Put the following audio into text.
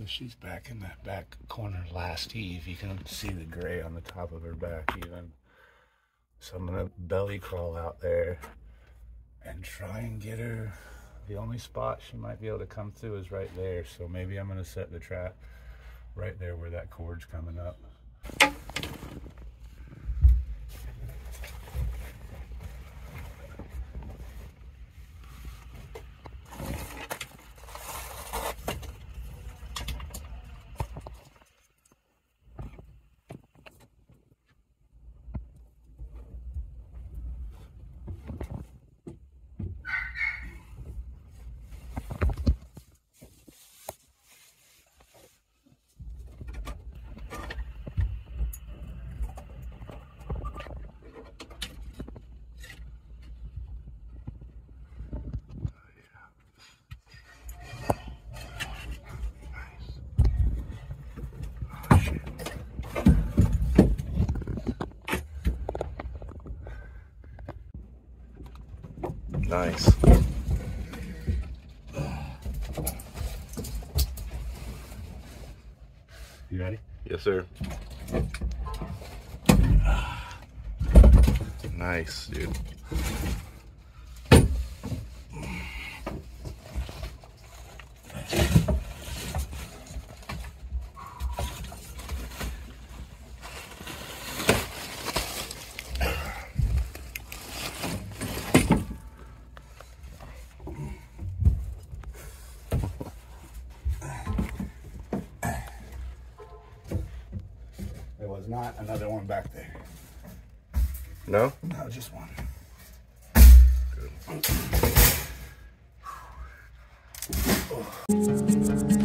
So she's back in that back corner last eve. You can see the gray on the top of her back even. So I'm gonna belly crawl out there and try and get her. The only spot she might be able to come through is right there. So maybe I'm gonna set the trap right there where that cord's coming up. Nice. You ready? Yes, sir. Nice, dude. Not another one back there. No? No, just one. Good.